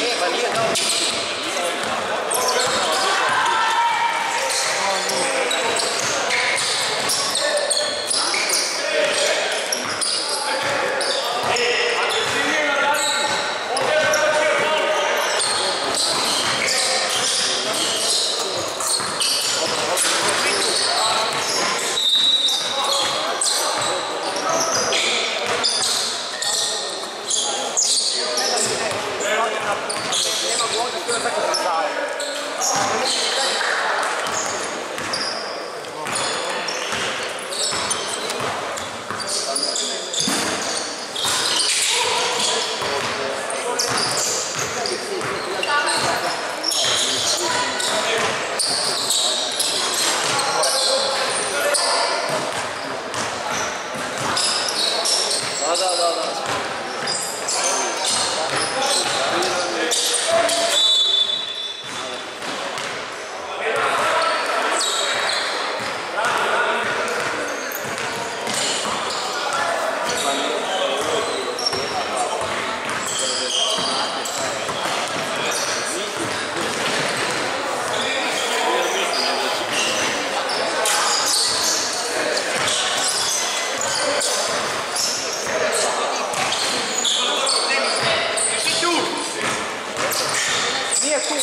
Ih, valia não. no, no, no. Nije tu.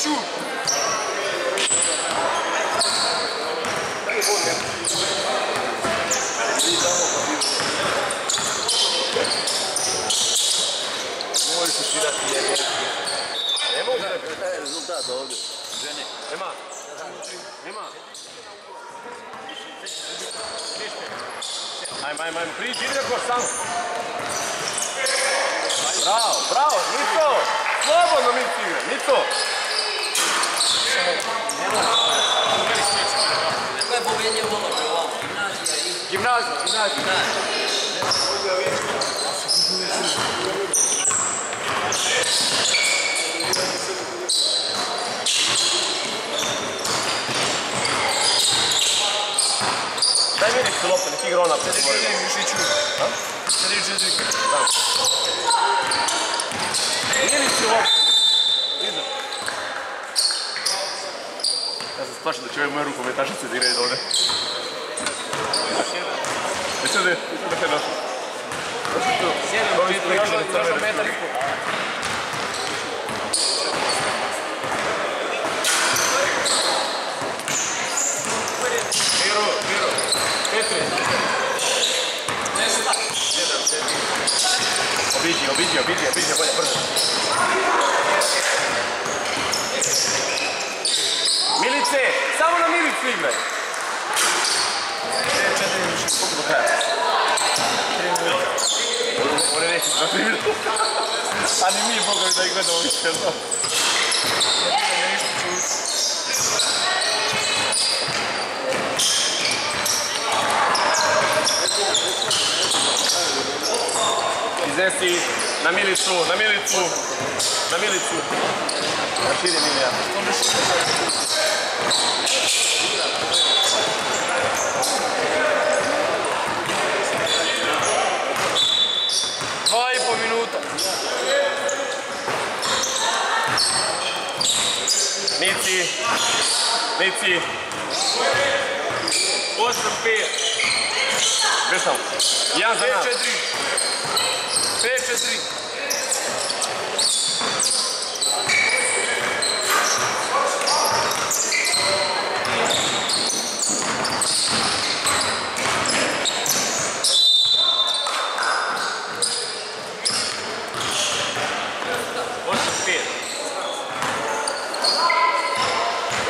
Se da rezultat ovdje. Nema. Nema. Priđi. Bravo, bravo, Nico, Slobodno mi igra, Nico. Какое поведение было при вам? Гимназия? Гимназия. Гимназия. Дай мне хлопка, какие игры он обсуждает? Смотри, Мишичу. А? Смотри, Джеджик. Да. Или хлопка. Видно? Ja sam splašen da će ove moje rukometašice da igraju ovdje. Jesi ovdje? Jesi ovdje tu. Sjedim, Ovi četiri, igrači još na се, само на мили фигме. Четири минути, колко до края? Три минути. Добре, вече за три минути. А не ми е българ да гледа ови сперно. Излез си na Milicu, na Milicu, na Milicu. Na širi Milija. Dva i po minuta. Nici, Nici. Osam, pet. Gdje sam? Jedan za nas. Petri. Pedro.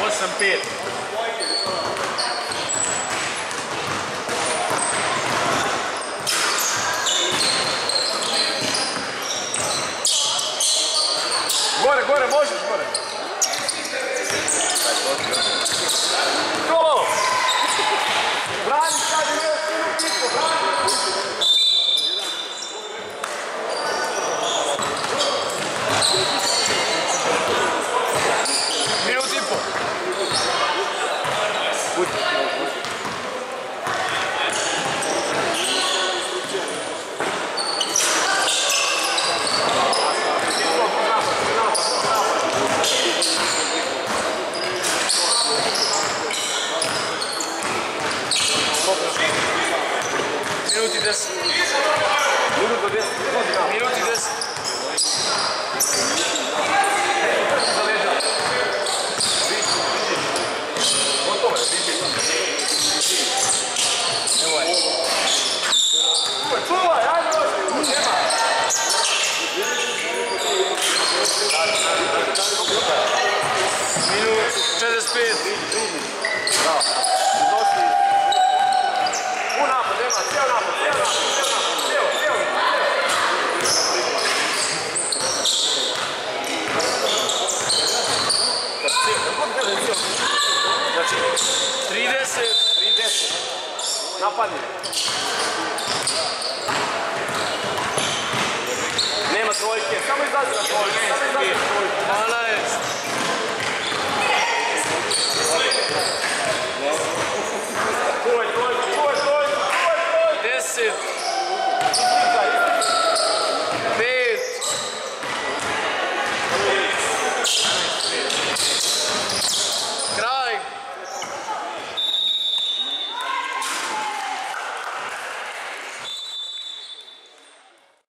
Ô São Pedro. Cijel. Znači, 30. 30. Napadni. Nema trojke, samo izađi na trojke. Ой,